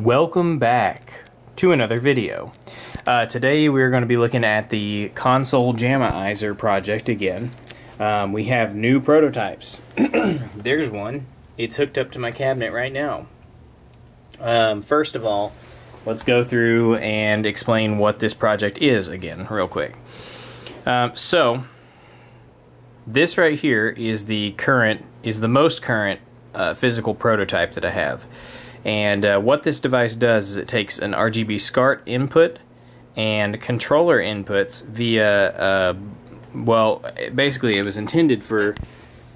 Welcome back to another video. Uh, today we're going to be looking at the console Jammaizer project again. Um, we have new prototypes. There's one. It's hooked up to my cabinet right now. Um, first of all, let's go through and explain what this project is again, real quick. Um, so, this right here is the current, is the most current uh, physical prototype that I have. And uh, what this device does is it takes an RGB SCART input and controller inputs via, uh, well, basically it was intended for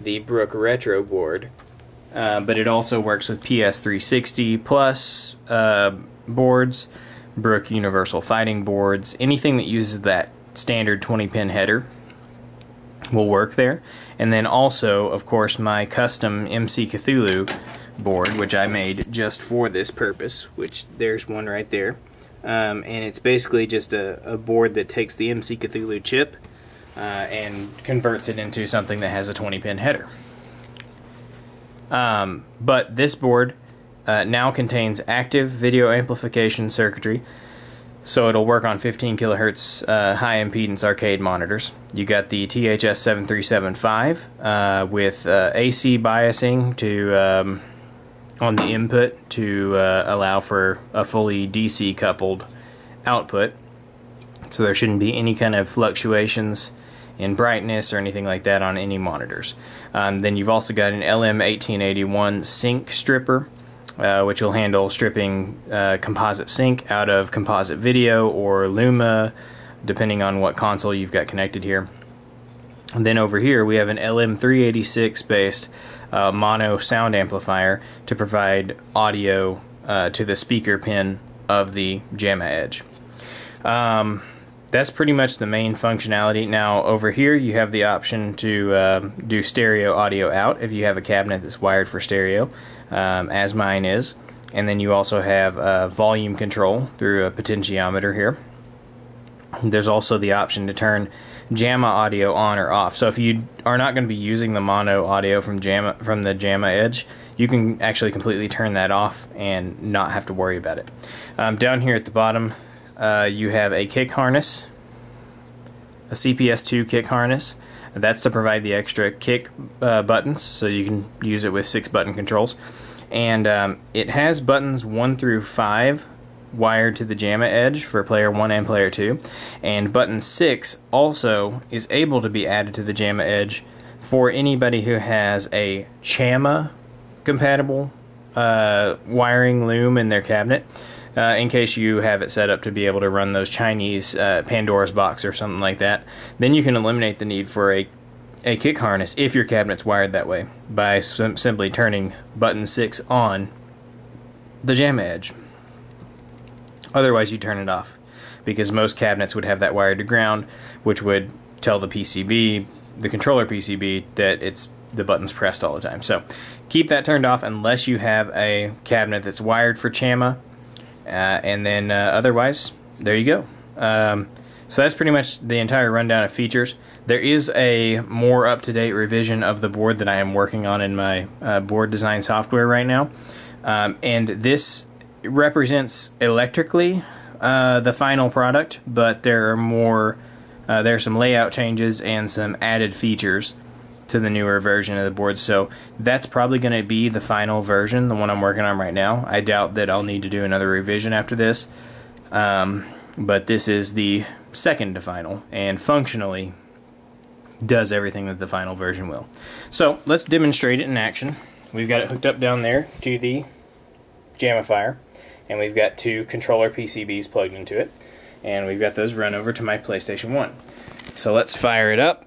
the Brook Retro board, uh, but it also works with PS360 Plus uh, boards, Brook Universal Fighting boards, anything that uses that standard 20 pin header will work there. And then also, of course, my custom MC Cthulhu board, which I made just for this purpose, which there's one right there. Um, and it's basically just a, a, board that takes the MC Cthulhu chip uh, and converts it into something that has a 20 pin header. Um, but this board uh, now contains active video amplification circuitry, so it'll work on 15 kilohertz uh, high impedance arcade monitors. You got the THS 7375 uh, with uh, AC biasing to um, on the input to uh, allow for a fully DC coupled output. So there shouldn't be any kind of fluctuations in brightness or anything like that on any monitors. Um, then you've also got an LM1881 sync stripper, uh, which will handle stripping uh, composite sync out of composite video or Luma, depending on what console you've got connected here. And then over here we have an LM386 based uh, mono sound amplifier to provide audio uh, to the speaker pin of the JAMMA Edge. Um, that's pretty much the main functionality. Now over here you have the option to uh, do stereo audio out if you have a cabinet that's wired for stereo, um, as mine is. And then you also have uh, volume control through a potentiometer here. There's also the option to turn JAMMA audio on or off. So if you are not going to be using the mono audio from JAMMA from the JAMMA Edge, you can actually completely turn that off and not have to worry about it. Um, down here at the bottom, uh, you have a kick harness, a CPS2 kick harness. That's to provide the extra kick uh, buttons, so you can use it with six button controls. And um, it has buttons 1 through 5 wired to the JAMMA Edge for player 1 and player 2. And button 6 also is able to be added to the JAMMA Edge for anybody who has a CHAMA compatible uh, wiring loom in their cabinet. Uh, in case you have it set up to be able to run those Chinese uh, Pandora's box or something like that, then you can eliminate the need for a a kick harness if your cabinet's wired that way by sim simply turning button 6 on the JAMMA Edge. Otherwise, you turn it off because most cabinets would have that wired to ground, which would tell the PCB, the controller PCB, that it's the button's pressed all the time. So keep that turned off unless you have a cabinet that's wired for CHAMA, uh, and then uh, otherwise, there you go. Um, so that's pretty much the entire rundown of features. There is a more up-to-date revision of the board that I am working on in my uh, board design software right now, um, and this represents electrically uh, the final product, but there are more. Uh, there are some layout changes and some added features to the newer version of the board. So that's probably going to be the final version, the one I'm working on right now. I doubt that I'll need to do another revision after this. Um, but this is the second to final, and functionally does everything that the final version will. So let's demonstrate it in action. We've got it hooked up down there to the Jammifier and we've got two controller PCBs plugged into it and we've got those run over to my PlayStation 1. So let's fire it up.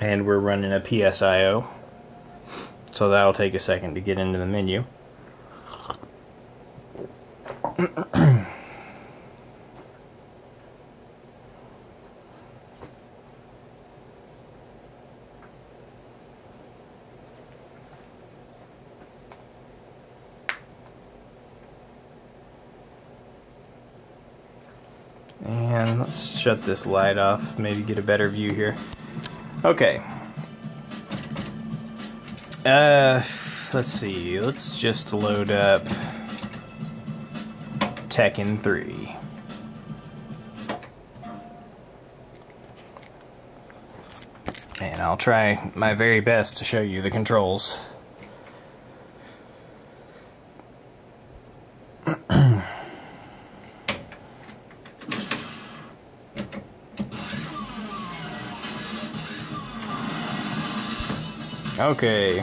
and we're running a PSIO so that'll take a second to get into the menu And let's shut this light off, maybe get a better view here. Okay. Uh, let's see, let's just load up Tekken 3. And I'll try my very best to show you the controls. Okay.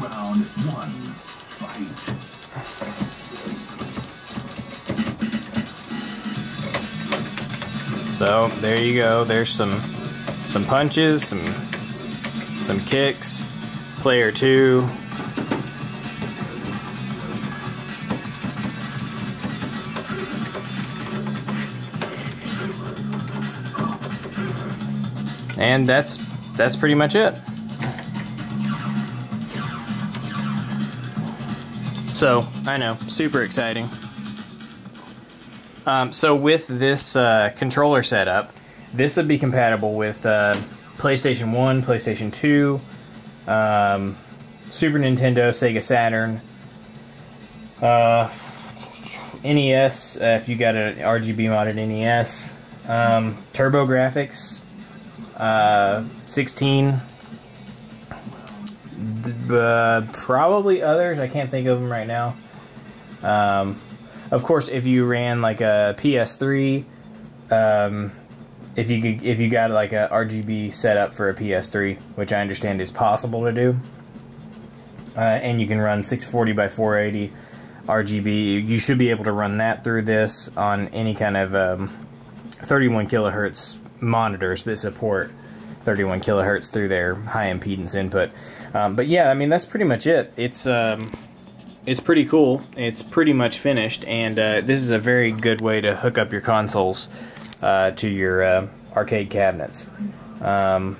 Round one, fight. So there you go. There's some some punches, some some kicks. Player two. And that's that's pretty much it. So, I know, super exciting. Um, so with this uh, controller setup, this would be compatible with uh, PlayStation 1, PlayStation 2, um, Super Nintendo, Sega Saturn, uh, NES, uh, if you got an RGB modded NES, um, TurboGrafx, uh, 16, uh, probably others. I can't think of them right now. Um, of course, if you ran like a PS3, um, if you could, if you got like a RGB setup for a PS3, which I understand is possible to do, uh, and you can run 640 by 480 RGB, you should be able to run that through this on any kind of um, 31 kilohertz monitors that support 31 kilohertz through their high impedance input. Um, but yeah, I mean that's pretty much it. It's um, it's pretty cool. It's pretty much finished, and uh, this is a very good way to hook up your consoles uh, to your uh, arcade cabinets. Um,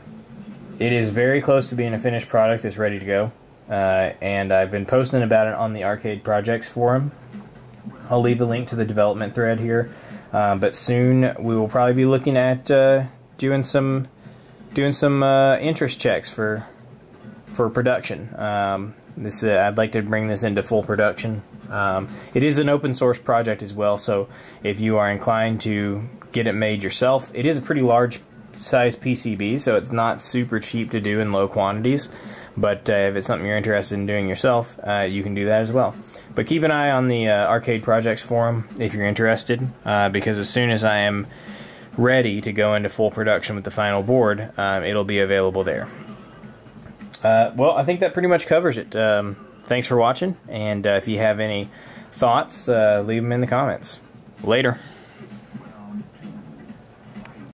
it is very close to being a finished product. It's ready to go, uh, and I've been posting about it on the Arcade Projects forum. I'll leave a link to the development thread here, uh, but soon we will probably be looking at uh, doing some doing some interest checks for for production. Um, this uh, I'd like to bring this into full production. Um, it is an open source project as well, so if you are inclined to get it made yourself, it is a pretty large size PCB, so it's not super cheap to do in low quantities. But uh, if it's something you're interested in doing yourself, uh, you can do that as well. But keep an eye on the uh, Arcade Projects forum if you're interested, uh, because as soon as I am ready to go into full production with the final board, um, it'll be available there. Uh, well, I think that pretty much covers it. Um, thanks for watching, and uh, if you have any thoughts, leave them in the comments. Later.